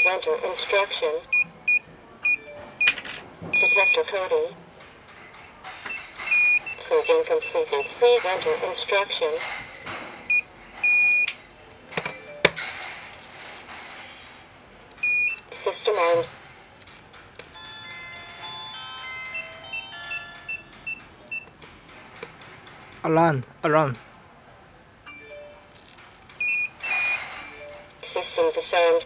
please enter instruction. Detector coding. Proving completed. Please enter instruction. System on. Alarm, alarm. System disarmed.